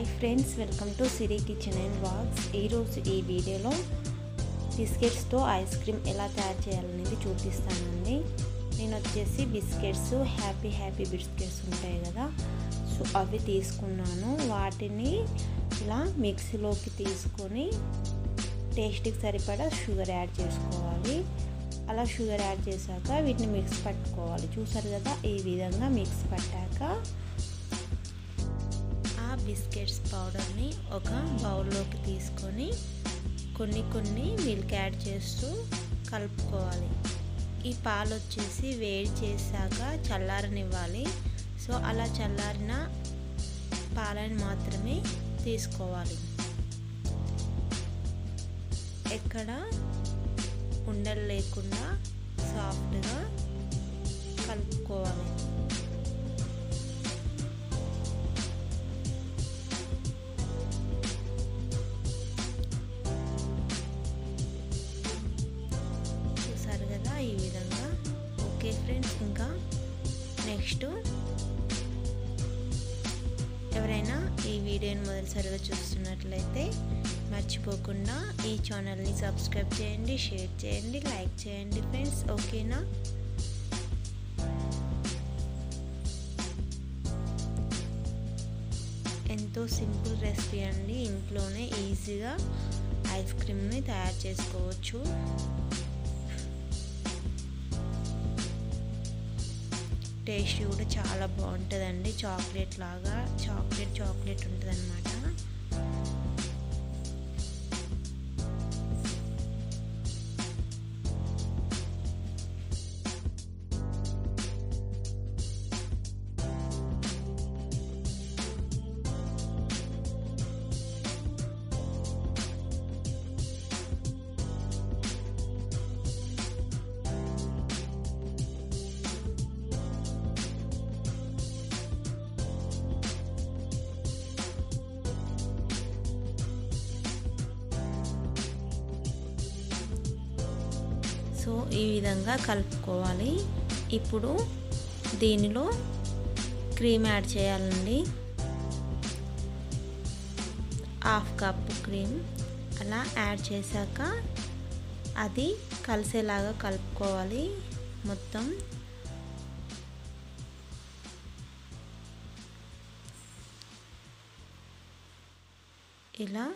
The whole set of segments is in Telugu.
Hi friends welcome to Siri kitchen and vlogs ఈరోజు ఈ వీడియోలో బిస్కెట్స్తో ఐస్ క్రీమ్ ఎలా తయారు చేయాలనేది చూపిస్తానండి. నేను వచ్చేసి బిస్కెట్స్ హ్యాపీ హ్యాపీ బిస్కెట్స్ ఉంటాయి కదా. సో అవి తీసుకున్నాను. వాటిని ఇలా మిక్సీలోకి తీసుకొని టేస్ట్కి సరిపడా షుగర్ యాడ్ చేసుకోవాలి. అలా షుగర్ యాడ్ చేశాక వీటిని మిక్స్ పట్టుకోవాలి. చూసారు కదా ఈ విధంగా మిక్స్ పట్టాక బిస్కెట్స్ పౌడర్ని ఒక బౌల్లోకి తీసుకొని కొన్ని కొన్ని మిల్క్ యాడ్ చేస్తూ కలుపుకోవాలి. ఈ పాలు వచ్చేసి వేడి చేశాక చల్లారనివ్వాలి. సో అలా చల్లారిన పాలని మాత్రమే తీసుకోవాలి. ఎక్కడ ఉండలు లేకుండా సాఫ్ట్గా కలుపుకోవాలి. వీడియోని మొదటిసారిగా చూస్తున్నట్లయితే మర్చిపోకుండా ఈ ఛానల్ని సబ్స్క్రైబ్ చేయండి షేర్ చేయండి లైక్ చేయండి ఫ్రెండ్స్. ఓకేనా? ఎంతో సింపుల్ రెసిపీ అండి. ఇంట్లోనే ఈజీగా ఐస్ క్రీమ్ని తయారు చేసుకోవచ్చు. టేస్ట్ కూడా చాలా బాగుంటుందండి. చాక్లెట్ లాగా చాక్లెట్ చాక్లెట్ ఉంటుంది సో ఈ విధంగా కలుపుకోవాలి. ఇప్పుడు దీనిలో క్రీమ్ యాడ్ చేయాలండి. హాఫ్ కప్ క్రీమ్ అలా యాడ్ చేశాక అది కలిసేలాగా కలుపుకోవాలి మొత్తం. ఇలా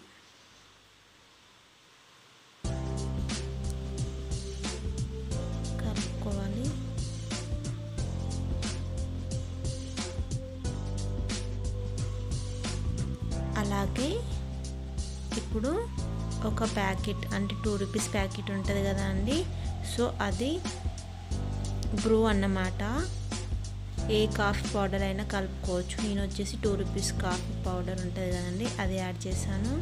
అలాగే ఇప్పుడు ఒక ప్యాకెట్ అంటే టూ రూపీస్ ప్యాకెట్ ఉంటుంది కదా అండి. సో అది బ్రూ అన్నమాట. ఏ కాఫీ పౌడర్ అయినా కలుపుకోవచ్చు. నేను వచ్చేసి టూ రూపీస్ కాఫీ పౌడర్ ఉంటుంది కదండి అది యాడ్ చేశాను.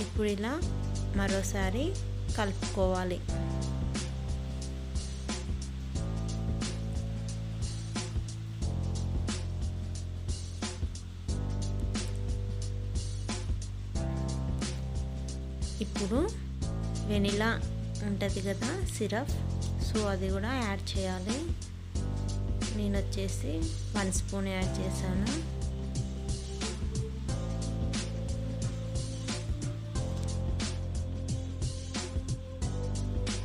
ఇప్పుడు ఇలా మరోసారి కలుపుకోవాలి. ఇప్పుడు వెనిలా ఉంటుంది కదా సిరప్. సో అది కూడా యాడ్ చేయాలి. నేను వచ్చేసి వన్ స్పూన్ యాడ్ చేశాను.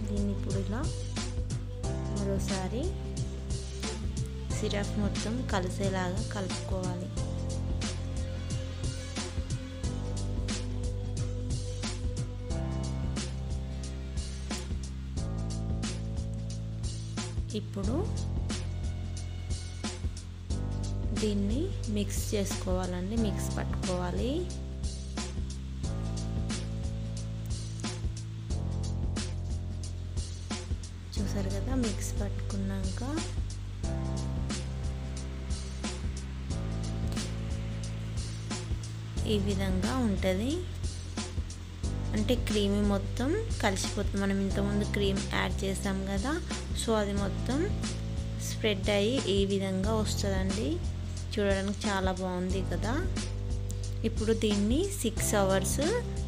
దీన్ని ఇప్పుడు ఇలా మరోసారి సిరప్ మొత్తం కలిసేలాగా కలుపుకోవాలి. ఇప్పుడు దీన్ని మిక్స్ చేసుకోవాలండి మిక్స్ పట్టుకోవాలి. చూసారు కదా మిక్స్ పట్టుకున్నాక ఈ విధంగా ఉంటుంది. అంటే క్రీమ్ మొత్తం కలిసిపోతుంది. మనం ఇంతకుముందు క్రీమ్ యాడ్ చేసాం కదా సో అది మొత్తం స్ప్రెడ్ అయ్యి ఈ విధంగా వస్తుందండి. చూడడానికి చాలా బాగుంది కదా. ఇప్పుడు దీన్ని సిక్స్ అవర్స్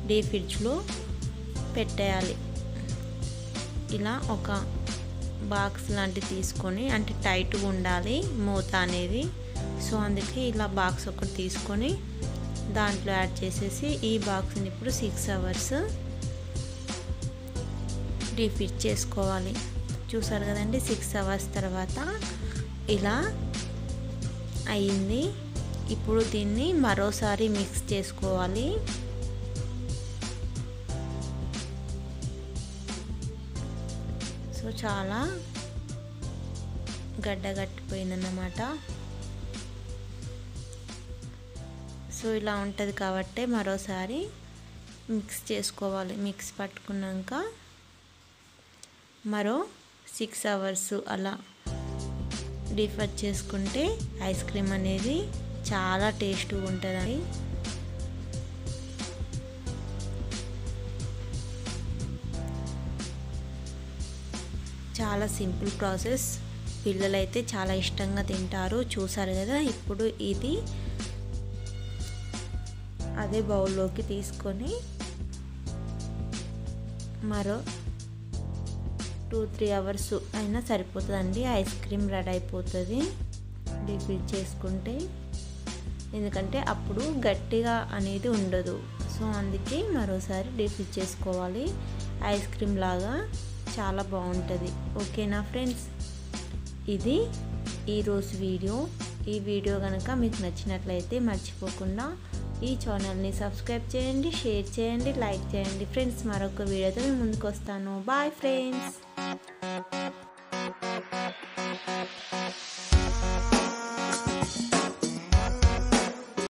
డీ ఫ్రిడ్జ్లో పెట్టేయాలి. ఇలా ఒక బాక్స్ లాంటివి తీసుకొని అంటే టైట్గా ఉండాలి మూత అనేది. సో అందుకే ఇలా బాక్స్ ఒకటి తీసుకొని దాంట్లో యాడ్ చేసేసి ఈ బాక్స్ని ఇప్పుడు సిక్స్ అవర్స్ రీఫిట్ చేసుకోవాలి. చూసారు కదండి? సిక్స్ అవర్స్ తర్వాత ఇలా అయింది. ఇప్పుడు దీన్ని మరోసారి మిక్స్ చేసుకోవాలి. సో చాలా గడ్డగట్టిపోయిందన్నమాట. సో ఇలా ఉంటుంది కాబట్టి మరోసారి మిక్స్ చేసుకోవాలి. మిక్స్ పట్టుకున్నాక మరో సిక్స్ అవర్స్ అలా డిఫర్ చేసుకుంటే ఐస్ క్రీమ్ అనేది చాలా టేస్ట్గా ఉంటుందండి. చాలా సింపుల్ ప్రాసెస్. పిల్లలైతే చాలా ఇష్టంగా తింటారు. చూసారు కదా ఇప్పుడు ఇది అదే బౌల్లోకి తీసుకొని మరో టూ త్రీ అవర్స్ అయినా సరిపోతుందండి. ఐస్ క్రీమ్ రెడీ అయిపోతుంది. డీఫ్రీజ్ చేసుకుంటే. ఎందుకంటే అప్పుడు గట్టిగా అనేది ఉండదు. సో అందుకే మరోసారి డీఫ్రీజ్ చేసుకోవాలి. ఐస్ క్రీమ్ లాగా చాలా బాగుంటుంది. ఓకేనా ఫ్రెండ్స్? ఇది ఈరోజు వీడియో. ఈ వీడియో కనుక మీకు నచ్చినట్లయితే మర్చిపోకుండా ఈ ఛానల్ని సబ్స్క్రైబ్ చేయండి షేర్ చేయండి లైక్ చేయండి. ఫ్రెండ్స్ మరొక వీడియోతో మేము ముందుకు వస్తాను బాయ్ ఫ్రెండ్స్.